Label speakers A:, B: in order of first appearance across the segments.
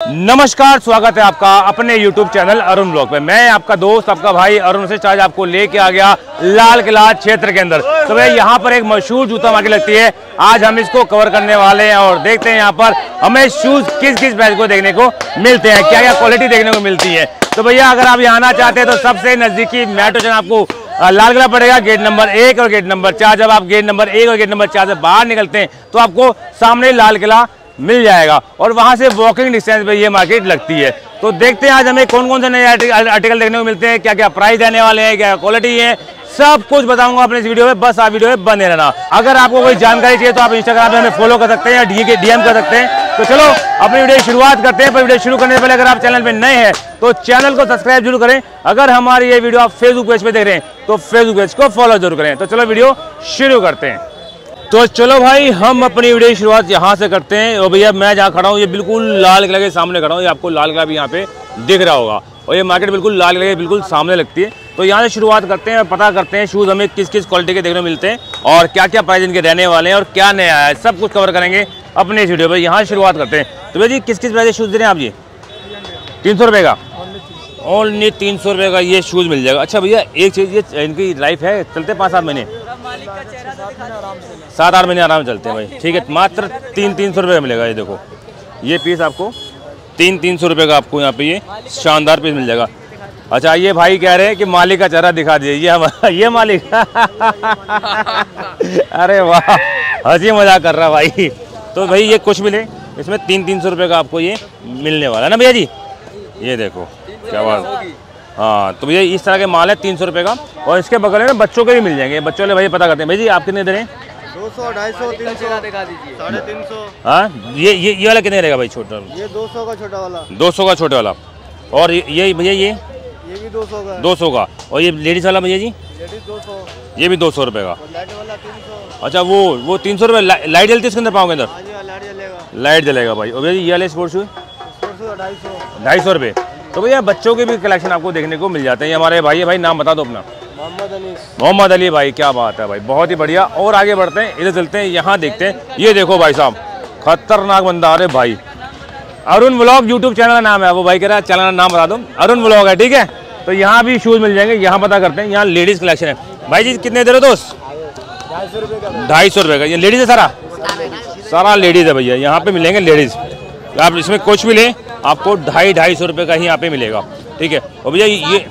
A: नमस्कार, स्वागत है आपका अपने YouTube चैनल अरुण ब्लॉग में मैं आपका दोस्त, आपका भाई अरुण से आज आपको लेके आ गया लाल किला क्षेत्र के अंदर। तो भाई, यहाँ पर एक मशहूर जूता मार्केट लगती है। आज हम इसको कवर करने वाले हैं और देखते हैं यहाँ पर हमें शूज़ किस किस प्राइस को देखने को मिलते हैं क्या क्या क्वालिटी देखने को मिलती है। तो भैया, अगर आप यहाँ आना चाहते हैं तो सबसे नजदीकी मेट्रो आपको लाल किला पड़ेगा गेट नंबर एक और गेट नंबर चार। जब आप गेट नंबर एक और गेट नंबर चार से बाहर निकलते हैं तो आपको सामने लाल किला मिल जाएगा। और वहाँ से वॉकिंग डिस्टेंस पर ये मार्केट लगती है। तो देखते हैं आज हमें कौन कौन से नए आर्टिकल देखने को मिलते हैं क्या क्या प्राइस देने वाले हैं, क्या क्वालिटी है, सब कुछ बताऊँगा अपने इस वीडियो में, बस आप वीडियो में बने रहना। अगर आपको कोई जानकारी चाहिए तो आप इंस्टाग्राम पे हमें फॉलो कर सकते हैं या डीएम कर सकते हैं। तो चलो, अपनी वीडियो शुरुआत करते हैं, पर वीडियो शुरू करने से पहले अगर आप चैनल पे नए हैं तो चैनल को सब्सक्राइब ज़रूर करें। अगर हमारी ये वीडियो आप फेसबुक पेज पे देख रहे हैं तो फेसबुक पेज को फॉलो ज़रूर करें। तो चलो वीडियो शुरू करते हैं। तो चलो भाई, हम अपनी वीडियो की शुरुआत यहाँ से करते हैं। और भैया, मैं जहाँ खड़ा हूँ, ये बिल्कुल लाल किला के सामने खड़ा हूँ। ये आपको लाल किला भी यहाँ पे दिख रहा होगा। और ये मार्केट बिल्कुल लाल किला के, बिल्कुल सामने लगती है। तो यहाँ से शुरुआत करते हैं और पता करते हैं शूज़ हमें किस किस क्वालिटी के देखने मिलते हैं और क्या क्या प्राइस इनके रहने वाले हैं और क्या नया है। सब कुछ कवर करेंगे अपने इस वीडियो पर यहाँ से शुरुआत करते हैं। तो भैया जी किस किस प्राइस शूज़ दे रहे हैं आप जी? तीन सौ का? ओनली तीन सौ रुपये का ये शूज़ मिल जाएगा। अच्छा भैया, एक चीज़ ये इनकी लाइफ है, चलते पाँच सात महीने। सात आठ महीने आराम चलते हैं भाई। ठीक है मात्र तीन तीन सौ रुपये का मिलेगा ये देखो। ये पीस आपको तीन तीन सौ रुपये का आपको यहाँ पे ये शानदार पीस मिल जाएगा। अच्छा ये भाई कह रहे हैं कि मालिक का चेहरा दिखा दीजिए। ये हमारा ये मालिक। अरे वाह हँसी मज़ाक कर रहा भाई। तो भाई ये कुछ मिले इसमें तीन तीन सौ रुपये का आपको ये मिलने वाला है ना भैया जी? ये देखो क्या बात। हाँ तो भैया इस तरह के माल है तीन सौ रुपये का। और इसके बगल में ना बच्चों के भी मिल जाएँगे। बच्चों वाले भाई पता करते हैं। भाई जी आप कितने दे रहे हैं?
B: दो सौ ढाई सौ तीन सौ। साढ़े तीन सौ।
A: हाँ ये ये ये वाला कितने रहेगा भाई छोटा?
B: ये दो सौ का छोटा वाला।
A: दो सौ का छोटे वाला। और ये ये भैया ये?
B: ये भी दो सौ का
A: दो सौ का। और ये लेडीज़ वाला भैया जी?
B: लेडीज़ दो सौ।
A: ये भी दो सौ रुपये का।
B: लाइट वाला तीन सौ।
A: अच्छा वो वो तीन सौ रुपये लाइट जलती है उसके अंदर के अंदर?
B: हाँ जी हाँ, लाइट जलेगा।
A: भाई। और भैया जी ये वाले स्पोर्ट्स शूज़
B: सौ ढाई सौ।
A: ढाई सौ रुपये तो भैया बच्चों के भी कलेक्शन आपको देखने को मिल जाते हैं। ये हमारे भाई है भाई नाम बता दो अपना।
B: मोहम्मद अनीस
A: मोहम्मद अली भाई, क्या बात है भाई, बहुत ही बढ़िया। और आगे बढ़ते हैं, इधर चलते हैं, यहाँ देखते हैं। ये देखो भाई साहब, खतरनाक बंदा, अरे भाई। अरुण ब्लॉग यूट्यूब चैनल का नाम है, वो भाई कह रहा है, चैनल का नाम बता दो। अरुण ब्लॉग है, ठीक है? तो यहाँ भी शूज़ मिल जाएँगे, यहाँ पता करते हैं, यहाँ लेडीज़ कलेक्शन है। भाई जी, कितने दे रहे हो दोस्त?
B: ढाई सौ रुपये का।
A: ये लेडीज़ है सारा? सारा लेडीज़ है भैया, यहाँ पे मिलेंगे लेडीज़ आप इसमें कुछ भी लें, आपको ढाई ढाई सौ रुपये का ही यहाँ पे मिलेगा। ठीक है? और भैया, ये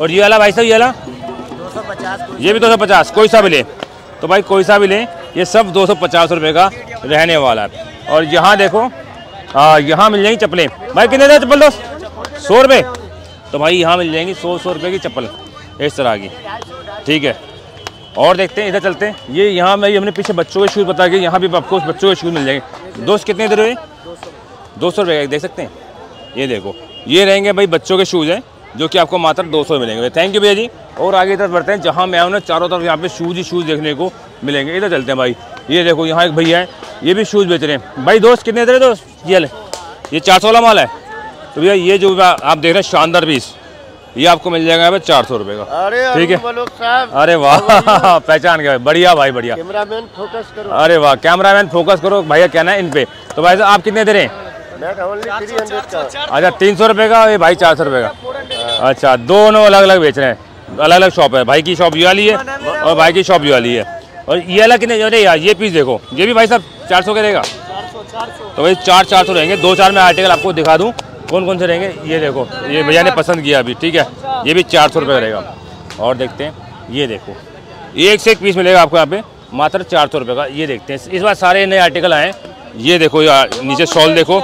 A: और ये वाला भाई साहब, ये वाला?
B: पचास
A: ये भी दो सौ पचास, कोई सा भी ले। तो भाई कोई सा भी ले, ये सब दो सौ पचास रुपये का रहने वाला है। और यहाँ देखो यहाँ मिल जाएँगी चप्पलें। भाई कितने दे चप्पल दोस्त? सौ रुपये तो भाई यहाँ मिल जाएँगी सौ सौ रुपये की चप्पल, इस तरह की। ठीक है। और देखते हैं, इधर चलते हैं। ये यहाँ मैं हमने पीछे बच्चों के शूज़ बता के, यहाँ भी आपको बच्चों के शूज़ मिल जाएँगे। दोस्त, कितने दे रहे हो दो सौ रुपये का देख सकते हैं? ये देखो, ये रहेंगे भाई बच्चों के शूज़ हैं। जो कि आपको मात्र दो सौ मिलेंगे। थैंक यू भैया जी। और आगे इधर बढ़ते हैं। जहाँ मैं उन्हें चारों तरफ़ यहाँ पे शूज़ ही शूज़ देखने को मिलेंगे। इधर चलते हैं भाई। ये देखो यहाँ एक भैया है ये भी शूज़ बेच रहे हैं। भाई दोस्त कितने दे रहे दोस्त? ये ले। ये चार सौ वाला माल है। तो भैया ये जो आप देख रहे हैं शानदार पीस ये आपको मिल जाएगा भाई चार सौ रुपये का। ठीक है। अरे वाह पहचान गए बढ़िया भाई बढ़िया।
B: कैमरामैन फोकस करो।
A: अरे वाह कैमरामैन फोकस करो। भैया कहना है इन पे। तो भाई साहब आप कितने दे रहे हैं?
B: मैं ओनली थ्री हंड्रेड का।
A: अच्छा तीन सौ रुपये का ये भाई चार सौ रुपये का। अच्छा दोनों अलग अलग बेच रहे हैं। अलग अलग शॉप है। भाई की शॉप ये वाली है और भाई की शॉप ये वाली है। और ये अलग कितने अरे यार ये पीस देखो। ये भी भाई साहब चार सौ के रहेगा तो भाई चार चार सौ रहेंगे। दो चार में आर्टिकल आपको दिखा दूँ। कौन कौन से रहेंगे? ये देखो। ये भैया ने पसंद किया अभी ठीक है? ये भी चार सौ रुपये का रहेगा। और देखते हैं। ये देखो। एक से एक पीस मिलेगा आपको यहाँ पे। मात्र चार सौ रुपये का। ये देखते हैं। इस बार सारे नए आर्टिकल आए हैं। ये देखो यार नीचे शॉल देखो।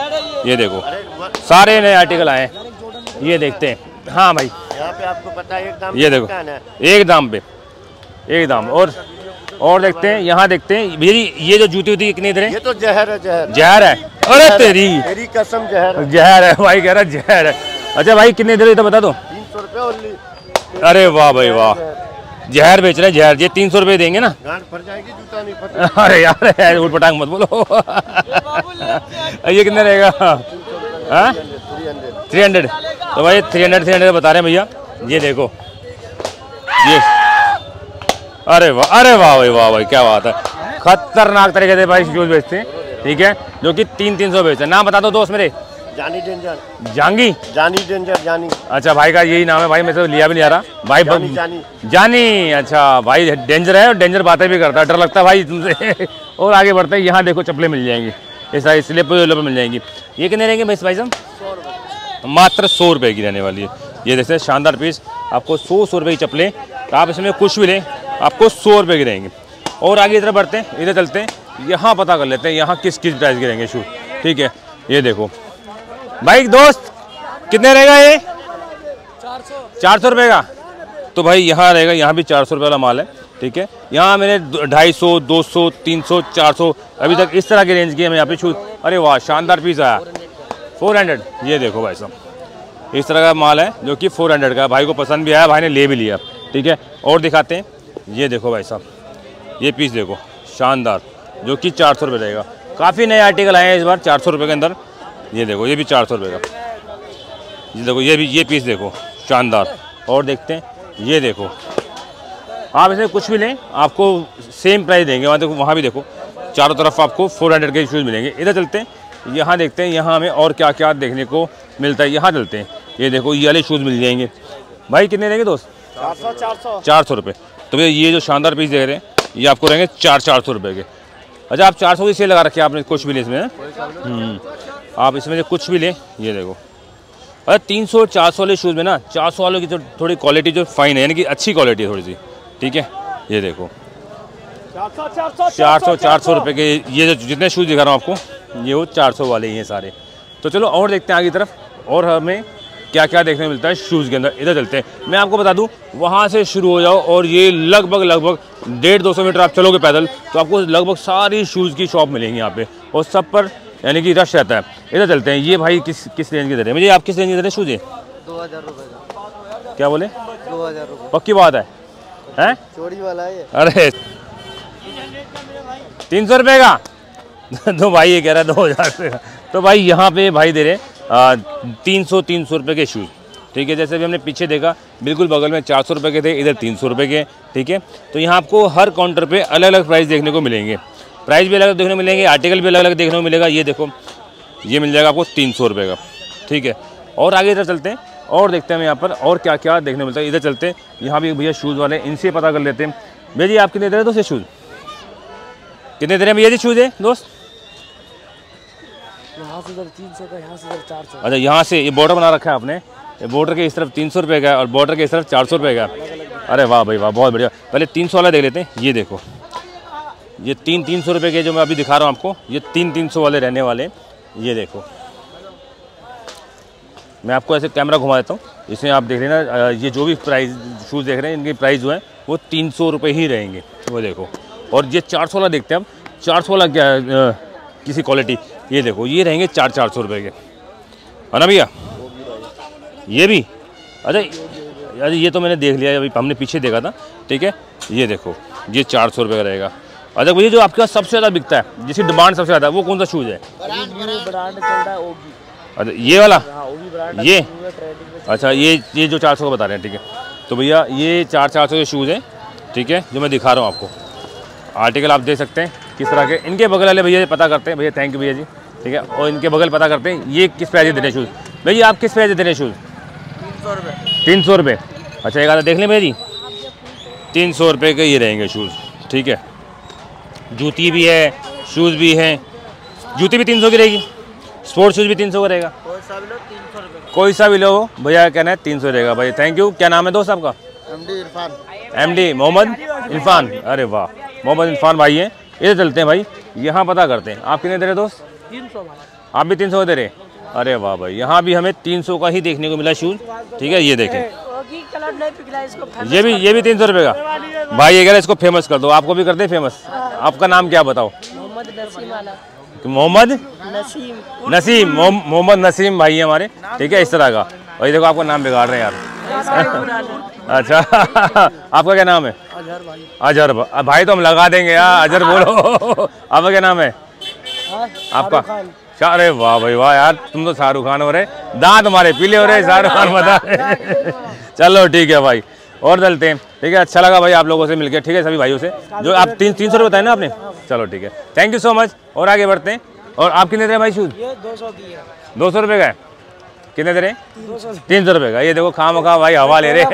A: ये देखो। सारे नए आर्टिकल आए ये देखते हैं। हाँ भाई।
B: यहाँ पे आपको पता है एक दाम
A: ये देखो। एक दाम पे। एक दाम। और और देखते हैं यहाँ देखते हैं। भैया ये जो जूती वूती कितनी इधर है?
B: ये तो जहर है जहर।
A: जहर है। अरे तेरी।
B: तेरी कसम जहर
A: जहर है भाई कह रहा जहर है। अच्छा भाई कितने इधर है तो बता दो।
B: तीन सौ रुपये
A: अरे वाह भाई वाह। जहर बेच रहे जहर। ये तीन सौ रुपये देंगे ना। अरे यार यार उठ पटांग मत बोलो। ये कितने रहेगा? हाँ?
B: थ्री हंड्रेड
A: थ्री हंड्रेड तो भाई थ्री हंड्रेड थ्री हंड्रेड बता रहे हैं भैया। ये देखो। ये। अरे वाह अरे वाह भाई वाह भाई क्या बात है। खतरनाक तरीके से भाई शूज़ बेचते हैं ठीक है? जो कि तीन तीन सौ बेचते हैं। नाम बता दो दोस्त मेरे।
B: जानी डेंजर।
A: जांगी?
B: जानी डेंजर जानी।
A: अच्छा भाई का यही नाम है भाई मैं तो लिया भी नहीं आ रहा। भाई
B: जानी
A: ब-
B: जानी।
A: जानी अच्छा भाई डेंजर है और डेंजर बातें भी करता है। डर लगता है भाई तुमसे। और आगे बढ़ते हैं यहाँ देखो चप्पलें मिल जाएँगी। इस स्लिप पर मिल जाएँगी। ये कितने रहेंगे भाई भाई साहब? मात्र सौ रुपये की रहने वाली है। ये देखते हैं शानदार पीस आपको सौ सौ रुपये की चप्पलें। तो आप इसमें कुछ भी लें आपको सौ रुपये की रहेंगी। और आगे इधर बढ़ते हैं इधर चलते हैं। यहाँ पता कर लेते हैं यहाँ किस किस प्राइस के रहेंगे शूज़ ठीक है ये देखो। भाई दोस्त, कितने रहेगा ये? चार सौ। रुपये का। तो भाई, यहाँ रहेगा, यहाँ भी चार सौ रुपये वाला माल है, ठीक है? यहाँ मैंने ढाई सौ, दो सौ, तीन सौ, चार सौ, अभी तक इस तरह की रेंज की हमें यहाँ पे शूज़ अरे वाह, शानदार पीस आया फोर हंड्रेड ये देखो भाई साहब, इस तरह का माल है, जो कि फोर हंड्रेड का भाई को पसंद भी आया, भाई ने ले भी लिया, ठीक है? और दिखाते हैं, ये देखो भाई साहब, ये पीस देखो, शानदार, जो कि चार सौ रुपये रहेगा। काफ़ी नए आर्टिकल आए हैं इस बार, चार सौ रुपये के अंदर। ये देखो ये भी चार सौ रुपये का। ये देखो ये भी ये पीस देखो शानदार। और देखते हैं ये देखो। आप इसमें कुछ भी लें आपको सेम प्राइस देंगे। वहाँ देखो वहाँ भी देखो चारों तरफ़ आपको फोर हंड्रेड के शूज़ मिलेंगे। इधर चलते हैं यहाँ देखते हैं यहाँ हमें और क्या क्या देखने को मिलता है। यहाँ चलते हैं ये देखो ये वाले शूज़ मिल जाएँगे। भाई कितने रहेंगे दोस्त?
B: चार सौ चार सौ।
A: चार सौ रुपये तो भैया ये जो शानदार पीस देख रहे हैं ये आपको रहेंगे चार चार सौ रुपये के। अच्छा आप चार सौ की सेल लगा रखे हैं आपने कुछ भी ले इसमें आप इसमें से कुछ भी लें, ये देखो। अरे, तीन सौ चार सौ वाले शूज़ में ना, चार सौ वालों की तो थोड़ी क्वालिटी जो फाइन है, यानी कि अच्छी क्वालिटी है थोड़ी सी। ठीक है? ये देखो।
B: चार सौ चार सौ
A: रुपये के ये जो जितने शूज़ दिखा रहा हूँ आपको, ये वो चार सौ वाले ही हैं सारे। तो चलो, और देखते हैं आगे की तरफ़, और हमें क्या क्या देखने मिलता है शूज़ के अंदर। इधर चलते हैं। मैं आपको बता दूँ, वहाँ से शुरू हो जाओ, और ये लगभग लगभग डेढ़, दो सौ मीटर आप चलोगे पैदल तो आपको लगभग सारी शूज़ की शॉप मिलेंगी यहाँ पे। और सब पर यानी कि रश रहता है। इधर चलते हैं। ये भाई किस किस रेंज के दे रहे हैं? मुझे आप किस रेंज के दे रहे हैं? शूज़ ये
B: दो हज़ार रुपए का।
A: क्या बोले?
B: दो हज़ार रुपए।
A: पक्की बात है। हैं?
B: चोरी वाला है
A: अरे। तीन सौ रुपये का? तो भाई ये कह रहा है दो हज़ार रुपये का। तो भाई यहाँ पे भाई दे रहे तीन सौ तीन सौ रुपये के शूज़ ठीक है जैसे अभी हमने पीछे देखा बिल्कुल बगल में चार सौ रुपये के थे इधर तीन सौ रुपये के। ठीक है तो यहाँ आपको हर काउंटर पे अलग अलग प्राइस देखने को मिलेंगे। प्राइस भी अलग अलग देखने मिलेंगे आर्टिकल भी अलग अलग देखने को मिलेगा ये देखो ये मिल जाएगा आपको तीन सौ रुपये का ठीक है। और आगे इधर चलते हैं और देखते हैं हम यहाँ पर और क्या क्या देखने को मिलता है इधर चलते हैं। यहाँ भी भैया शूज़ वाले इनसे पता कर लेते हैं। भैया जी आप कितने दे रहे हो दोस्त ये शूज़ कितने दे रहे हैं भैया जी शूज़ है दोस्त? अच्छा यहाँ से ये बॉर्डर बना रखा है आपने। ये बॉर्डर के इस तरफ़ तीन सौ रुपये का है और बॉर्डर के इस तरफ़ चार सौ रुपये का। अरे वाह भाई वाह बहुत बढ़िया। पहले तीन सौ वाला देख लेते हैं ये देखो। ये तीन तीन सौ रुपये के जो मैं अभी दिखा रहा हूँ आपको ये तीन तीन सौ वाले रहने वाले हैं। ये देखो। मैं आपको ऐसे कैमरा घुमा देता हूँ। इसमें आप देख लेना ना ये जो भी प्राइस शूज़ देख रहे हैं इनकी प्राइस जो है वो तीन सौ रुपये ही रहेंगे। वो देखो। और ये चार सौ वाला देखते हैं हम चार सौ वाला क्या है, किसी क्वालिटी ये देखो ये रहेंगे चार चार सौ रुपये के। है ना भैया? ये भी। अच्छा अरे ये तो मैंने देख लिया अभी हमने पीछे देखा था। ठीक है? ये देखो ये चार सौ रुपये का रहेगा। अच्छा भैया जो आपके पास सबसे ज़्यादा बिकता है, जिसकी डिमांड सबसे ज़्यादा वो कौन सा शूज़ है? अच्छा ये वाला? ये? अच्छा ये ये जो चार सौ का बता रहे हैं, ठीक है। तो भैया, ये चार चार सौ के शूज़ हैं, ठीक है, जो मैं दिखा रहा हूँ आपको। आर्टिकल आप देख सकते हैं, किस तरह के। इनके बगल वाले भैया पता करते हैं, भैया थैंक यू भैया जी, ठीक है। और इनके बगल पता करते हैं, ये किस प्राइस देने शूज़ भैया आप किस प्राइस देने शूज़
C: तीन सौ रुपये
A: तीन सौ रुपये अच्छा एक आधा देख लें भैया जी। तीन सौ रुपये के ये रहेंगे शूज़ ठीक है। जूती भी है शूज़ भी हैं। जूती भी तीन सौ की रहेगी। स्पोर्ट्स शूज़ भी तीन सौ का रहेगा।
C: कोई सा भी लो तीन सौ रुपये
A: कोई सा भी लो भैया कहना है तीन सौ रहेगा। भाई थैंक यू क्या नाम है दोस्त आपका?
B: MD Irfan.
A: M D Mohammad Irfan. अरे वाह मोहम्मद इरफान भाई हैं। इधर चलते हैं भाई यहाँ पता करते हैं। आप कितने दे रहे दोस्त?
C: तीन सौ
A: आप भी तीन सौ दे रहे अरे वाह भाई यहाँ भी हमें तीन सौ का ही देखने को मिला शूज़ ठीक है ये देखें।
C: कलर नहीं इसको
A: ये भी ये भी तीन सौ रुपये का। भाई ये कह रहे इसको फ़ेमस कर दो। आपको भी करते हैं फ़ेमस आपका नाम क्या बताओ?
C: मोहम्मद नसीम आला।
A: मोहम्मद?
C: नसीम।
A: नसीम मोहम्मद नसीम भाई है हमारे। ठीक है इस तरह का। और ये देखो आपका नाम बिगाड़ रहे हैं यार। अच्छा। आपका क्या नाम है?
C: अजहर भाई।
A: अजहर भाई तो हम लगा देंगे यार अजहर बोलो। आपका क्या नाम है?
C: हाँ
A: आपका अरे वाह भाई वाह यार तुम तो शाहरुख खान हो रहे। दांत हमारे पीले हो रहे शाहरुख खान बता रहे। चलो ठीक है भाई। और चलते हैं। ठीक है अच्छा लगा भाई आप लोगों से मिलकर ठीक है सभी भाइयों से। जो आप तीन तीन सौ रुपये बताए ना आपने? चलो ठीक है। थैंक यू सो मच और आगे बढ़ते हैं। और आप कितने दे रहे भाई शूज़?
C: दो सौ
A: दो सौ रुपये का है। कितने दे रहे हैं? तीन सौ रुपये का। ये देखो खाम खा भाई हवा ले रहे हैं।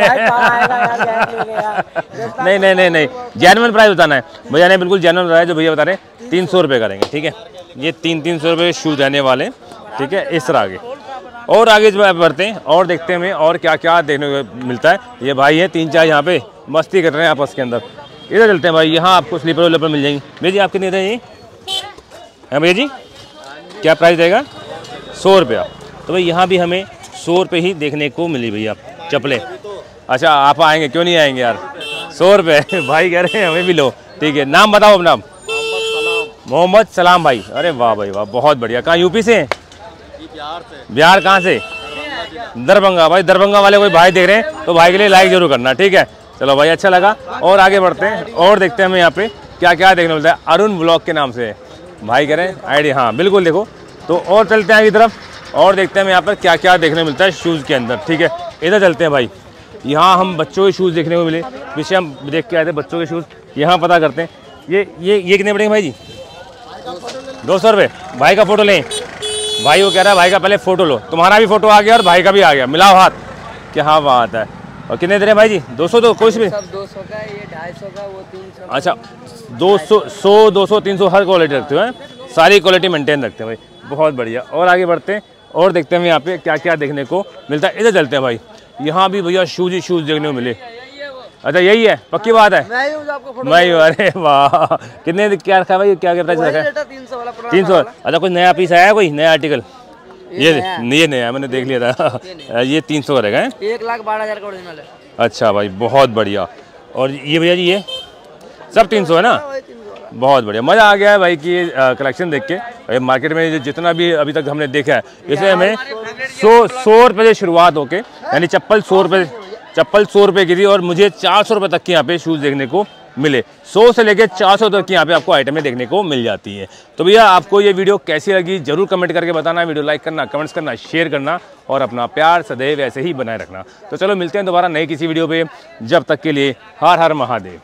A: नहीं नहीं नहीं नहीं। जैनवन प्राइस बताना है। भैया ने बिल्कुल जैनवन बताया जो भैया बता रहे हैं तीन सौ। रुपये करेंगे ठीक है। ये तीन तीन सौ रुपये शूज़ रहने वाले हैं, ठीक है इस तरह आगे और आगे जो है बढ़ते हैं और देखते हैं और क्या क्या देखने को मिलता है। ये भाई है, तीन चार यहाँ पे मस्ती कर रहे हैं आपस के अंदर। इधर चलते हैं भाई, यहाँ आपको स्लीपर वलीपर मिल जाएँगी। भैया जी आप कितने दे ये? हैं भैया जी? क्या प्राइस रहेगा? सौ रुपया। तो भाई यहाँ भी हमें सौ रुपये ही देखने को मिली भैया, चप्पलें। अच्छा आप आएँगे, क्यों नहीं आएँगे यार? सौ रुपये। भाई कह रहे हैं, हमें भी लो। ठीक है, नाम बताओ अपना। मोहम्मद सलाम भाई। अरे वाह भाई वाह, बहुत बढ़िया। कहाँ, यूपी से हैं?
B: बिहार
A: कहाँ से? दरभंगा। भाई, दरभंगा वाले कोई भाई देख रहे हैं तो भाई के लिए लाइक ज़रूर करना, ठीक है? चलो भाई अच्छा लगा। और आगे बढ़ते हैं, और देखते हैं हमें यहाँ पे क्या क्या देखने मिलता है। अरुण ब्लॉग के नाम से। भाई कह रहे हैं, आईडी हाँ बिल्कुल देखो। तो और चलते हैं आगे तरफ़, और देखते हैं यहाँ पर क्या क्या देखने मिलता है शूज़ के अंदर, ठीक है? इधर चलते हैं भाई। यहाँ हम बच्चों के शूज़ देखने को मिले। पीछे हम देख के आए थे बच्चों के शूज़। यहाँ पता करते हैं। ये ये ये कितने पड़ेंगे भाई जी? दो सौ रुपये भाई का फ़ोटो लें। भाई वो कह रहा है भाई का पहले फ़ोटो लो। तुम्हारा भी फ़ोटो आ गया और भाई का भी आ गया। मिलाओ हाथ। क्या बात है। और कितने दे रहे हैं भाई जी? दो सौ दो कुछ भी?
C: सब दो सौ का ये ढाई सौ का वो तीन सौ
A: अच्छा दो सौ सौ दो सौ तीन सौ हर क्वालिटी रखते हो हैं? सारी क्वालिटी मेंटेन रखते हैं भाई। बहुत बढ़िया। और आगे बढ़ते हैं और देखते हैं यहाँ पे क्या क्या देखने को मिलता है। इधर चलते हैं भाई। यहाँ भी भैया शूज़ ही शूज़ देखने को मिले। अच्छा यही है पक्की बात है।
B: मैं ही हूँ आपको फ़ोटो
A: मैं अरे वाह कितने क्या रखा है भाई क्या क्या प्राइस रखा है
B: तीन सौ
A: अच्छा कोई नया पीस आया कोई नया आर्टिकल ये ये नया। मैंने देख लिया था। ये तीन सौ का रहेगा
C: एक लाख बारह हज़ार का ओरिजिनल है।
A: अच्छा भाई बहुत बढ़िया। और ये भैया जी ये? सब तीन सौ है ना? बहुत बढ़िया। मज़ा आ गया है भाई की कलेक्शन देख के। भाई मार्केट में जो जितना भी अभी तक हमने देखा है इसमें हमें सौ सौ रुपये से शुरुआत होके यानी चप्पल सौ रुपये चप्पल सौ रुपये की थी और मुझे चार सौ रुपये तक के यहाँ पे शूज़ देखने को मिले। सौ से लेकर चार सौ तक की यहाँ पे आपको आइटमें देखने को मिल जाती हैं। तो भैया, आपको ये वीडियो कैसी लगी, ज़रूर कमेंट करके बताना, वीडियो लाइक करना कमेंट्स करना शेयर करना और अपना प्यार सदैव ऐसे ही बनाए रखना। तो चलो मिलते हैं दोबारा नए किसी वीडियो पे। जब तक के लिए हर हर महादेव।